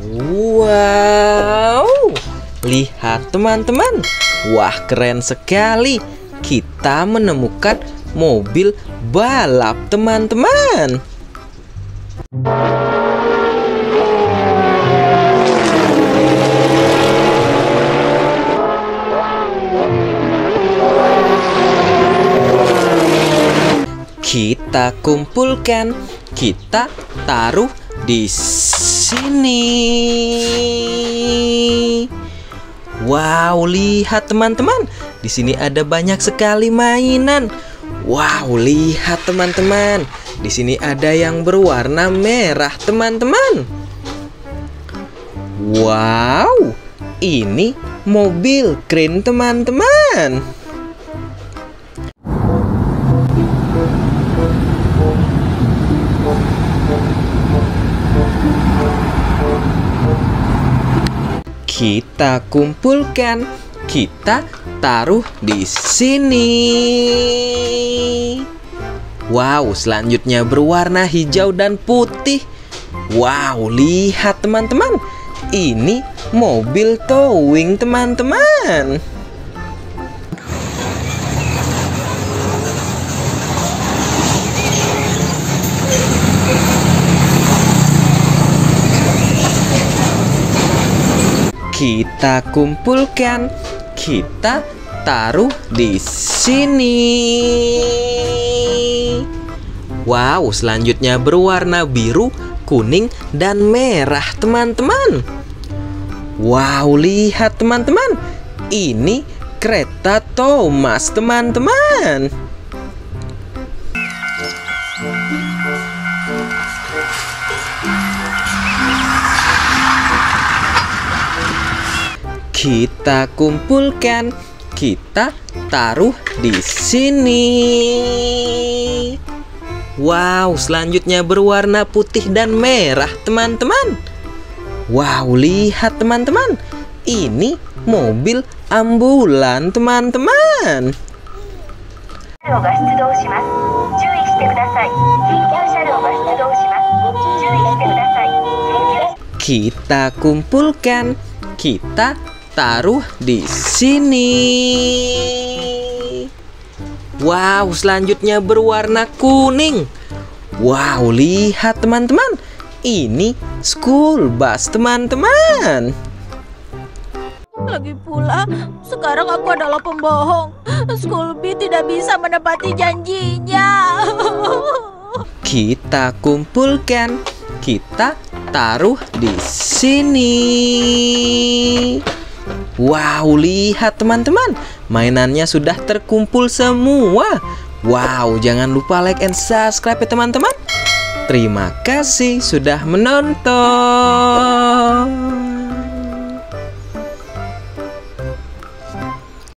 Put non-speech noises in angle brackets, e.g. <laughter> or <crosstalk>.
Wow, lihat teman-teman. Wah, keren sekali. Kita menemukan mobil balap, teman-teman. Kita kumpulkan, kita taruh di sini. Wow, lihat teman-teman. Di sini ada banyak sekali mainan. Wow, lihat teman-teman. Di sini ada yang berwarna merah, teman-teman. Wow, ini mobil keren, teman-teman. Kita kumpulkan, kita taruh di sini. Wow, selanjutnya berwarna hijau dan putih. Wow, lihat teman-teman. Ini mobil towing, teman-teman. Kita kumpulkan, kita taruh di sini. Wow, selanjutnya berwarna biru, kuning, dan merah, teman-teman. Wow, lihat teman-teman. Ini kereta Thomas, teman-teman. kita kumpulkan, kita taruh di sini. Wow, selanjutnya berwarna putih dan merah, teman-teman. Wow, lihat teman-teman. Ini mobil ambulan, teman-teman. Kita kumpulkan, kita taruh di sini. Wow, selanjutnya berwarna kuning. Wow, lihat teman-teman. Ini school bus, teman-teman. Lagi pula, sekarang aku adalah pembohong. Skulby tidak bisa menepati janjinya. <laughs> Kita kumpulkan, kita taruh di sini. Wow, lihat teman-teman, mainannya sudah terkumpul semua. Wow, jangan lupa like and subscribe ya teman-teman. Terima kasih sudah menonton.